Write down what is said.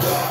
Go!